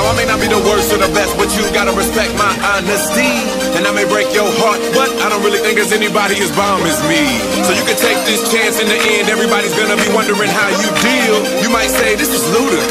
Now I may not be the worst or the best, but you gotta respect my honesty. And I may break your heart, but I don't really think there's anybody as bomb as me. So you can take this chance in the end. Everybody's gonna be wondering how you deal. You might say this is ludicrous.